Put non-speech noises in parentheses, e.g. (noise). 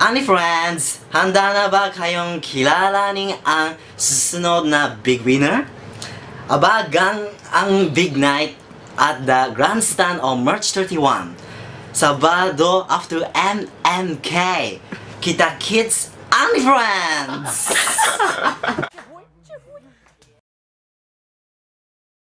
Ani friends, handa na ba kayong kilalaning ang susunod na big winner? Abagang ang big night at the grandstand of March 31. Sabado after MMK. Kita kids, Ani friends! (laughs)